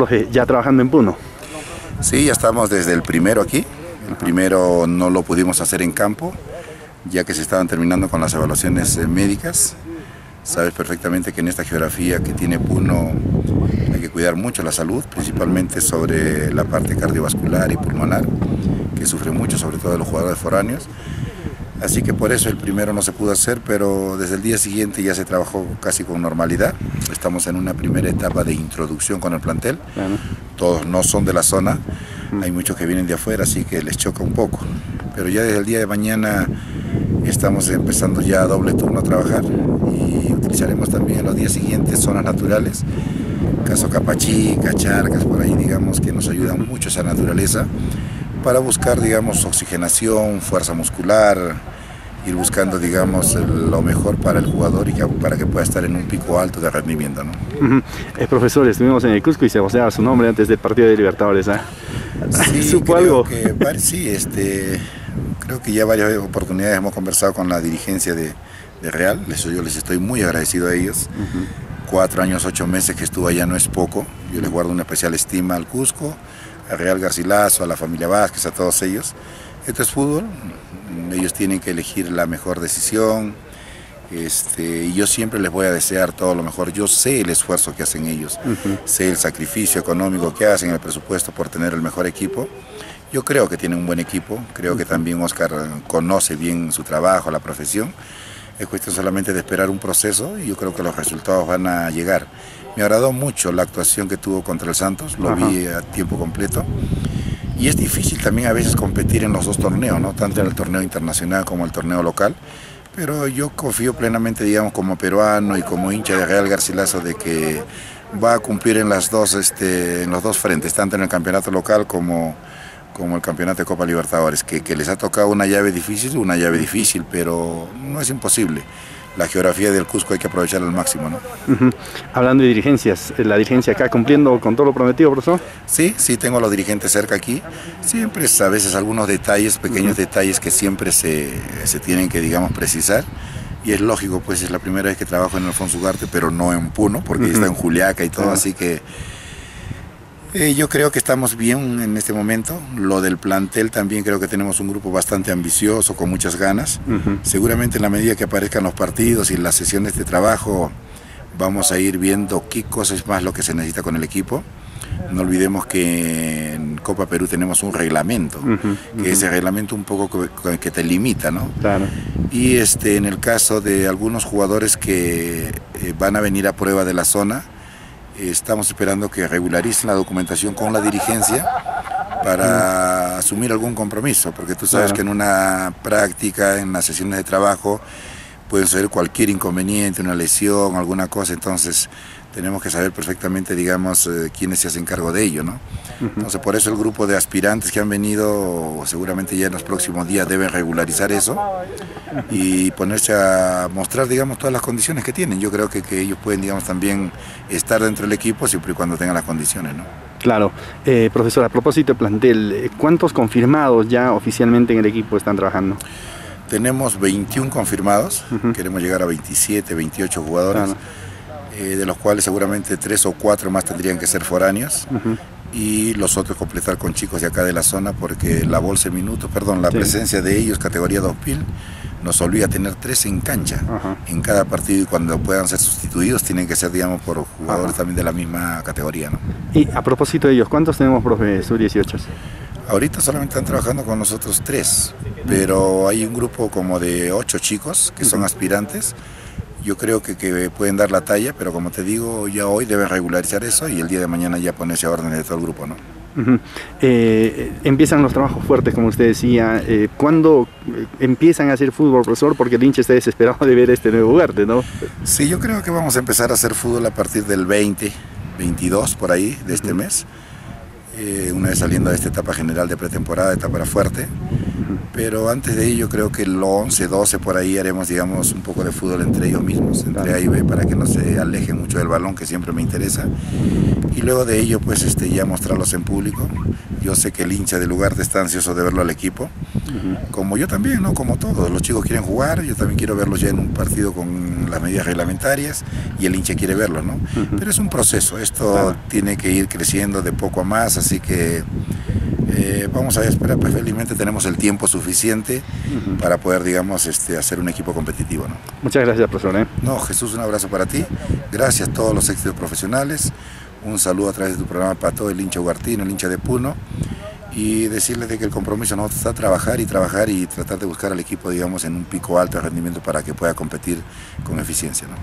profe, ya trabajando en Puno. Sí, ya estamos desde el primero aquí. El primero no lo pudimos hacer en campo, ya que se estaban terminando con las evaluaciones eh, médicas. Sabes perfectamente que en esta geografía que tiene Puno hay que cuidar mucho la salud, principalmente sobre la parte cardiovascular y pulmonar, que sufre mucho, sobre todo los jugadores foráneos. Así que por eso el primero no se pudo hacer, pero desde el día siguiente ya se trabajó casi con normalidad. Estamos en una primera etapa de introducción con el plantel. Todos no son de la zona, hay muchos que vienen de afuera, así que les choca un poco. Pero ya desde el día de mañana estamos empezando ya a doble turno a trabajar y utilizaremos también los días siguientes zonas naturales, caso Capachica, Charcas, por ahí digamos que nos ayudan mucho esa naturaleza para buscar digamos oxigenación, fuerza muscular, ir buscando digamos lo mejor para el jugador y para que pueda estar en un pico alto de rendimiento. ¿no? Eh, profesor, estuvimos en el Cusco y se voceaba su nombre antes del partido de Libertadores. ¿eh? Sí, ¿Supo algo? Que, sí, este, creo que ya varias oportunidades hemos conversado con la dirigencia de, de Real, yo les estoy muy agradecido a ellos. Cuatro años, ocho meses que estuvo allá no es poco, yo les guardo una especial estima al Cusco, a Real Garcilaso, a la familia Vázquez, a todos ellos. Esto es fútbol, ellos tienen que elegir la mejor decisión, este, y yo siempre les voy a desear todo lo mejor. Yo sé el esfuerzo que hacen ellos, sé el sacrificio económico que hacen, el presupuesto por tener el mejor equipo. Yo creo que tienen un buen equipo, creo que también Oscar conoce bien su trabajo, la profesión. Es cuestión solamente de esperar un proceso y yo creo que los resultados van a llegar. Me agradó mucho la actuación que tuvo contra el Santos, lo vi a tiempo completo. Y es difícil también a veces competir en los dos torneos, ¿no? tanto en el torneo internacional como el torneo local pero yo confío plenamente, digamos, como peruano y como hincha de Real Garcilaso de que va a cumplir en las dos, este, en los dos frentes, tanto en el campeonato local como, como el campeonato de Copa Libertadores, que, que les ha tocado una llave difícil, una llave difícil, pero no es imposible la geografía del Cusco hay que aprovechar al máximo. ¿no? Hablando de dirigencias, ¿la dirigencia acá cumpliendo con todo lo prometido, profesor? Sí, sí, tengo a los dirigentes cerca aquí. Siempre a veces algunos detalles, pequeños detalles que siempre se, se, tienen que, digamos, precisar. Y es lógico, pues es la primera vez que trabajo en Alfonso Ugarte, pero no en Puno, porque está en Juliaca y todo, así que eh, yo creo que estamos bien en este momento. Lo del plantel también creo que tenemos un grupo bastante ambicioso, con muchas ganas. Seguramente en la medida que aparezcan los partidos y las sesiones de trabajo, vamos a ir viendo qué cosas más lo que se necesita con el equipo. No olvidemos que en Copa Perú tenemos un reglamento, que ese reglamento un poco que, te limita, ¿no? Claro. Y este, en el caso de algunos jugadores que eh, van a venir a prueba de la zona, Estamos esperando que regularicen la documentación con la dirigencia para asumir algún compromiso, porque tú sabes que en una práctica, en las sesiones de trabajo, puede ser cualquier inconveniente, una lesión, alguna cosa, entonces tenemos que saber perfectamente, digamos, eh, quiénes se hacen cargo de ello, ¿no? Entonces, por eso el grupo de aspirantes que han venido, seguramente ya en los próximos días deben regularizar eso y ponerse a mostrar, digamos, todas las condiciones que tienen. Yo creo que, que ellos pueden, digamos, también estar dentro del equipo siempre y cuando tengan las condiciones, ¿no? Claro. Eh, profesor, a propósito de plantel, eh, ¿cuántos confirmados ya oficialmente en el equipo están trabajando? Tenemos 21 confirmados, queremos llegar a 27, 28 jugadores. Eh, de los cuales seguramente tres o cuatro más tendrían que ser foráneos. Y los otros completar con chicos de acá de la zona, porque la bolsa de minutos, perdón, la presencia de ellos, categoría 2000, nos obliga a tener tres en cancha en cada partido y cuando puedan ser sustituidos tienen que ser, digamos, por jugadores también de la misma categoría. ¿no? Y a propósito de ellos, ¿cuántos tenemos, profe, sub-18? Ahorita solamente están trabajando con nosotros tres, pero hay un grupo como de ocho chicos que son aspirantes yo creo que, que, pueden dar la talla, pero como te digo, ya hoy deben regularizar eso y el día de mañana ya ponerse a orden de todo el grupo, ¿no? Eh, empiezan los trabajos fuertes, como usted decía. Eh, ¿Cuándo eh, empiezan a hacer fútbol, profesor? Porque el hincha está desesperado de ver este nuevo lugar, ¿no? Sí, yo creo que vamos a empezar a hacer fútbol a partir del 20, 22 por ahí de este mes. una vez saliendo de esta etapa general de pretemporada, etapa fuerte. Pero antes de ello creo que el 11, 12 por ahí haremos, digamos, un poco de fútbol entre ellos mismos, entre A y B, para que no se alejen mucho del balón, que siempre me interesa. Y luego de ello, pues este, ya mostrarlos en público. Yo sé que el hincha del lugar está ansioso de verlo al equipo, como yo también, ¿no? Como todos. Los chicos quieren jugar, yo también quiero verlos ya en un partido con las medidas reglamentarias y el hincha quiere verlo, ¿no? Pero es un proceso, esto tiene que ir creciendo de poco a más, así que eh, vamos a esperar, pues felizmente tenemos el tiempo suficiente para poder, digamos, este, hacer un equipo competitivo. ¿no? Muchas gracias, profesor. ¿eh? No, Jesús, un abrazo para ti. Gracias a todos los éxitos profesionales. Un saludo a través de tu programa para todo el hincha Huartino, el hincha de Puno. Y decirles de que el compromiso no está trabajar y trabajar y tratar de buscar al equipo, digamos, en un pico alto de rendimiento para que pueda competir con eficiencia. ¿no?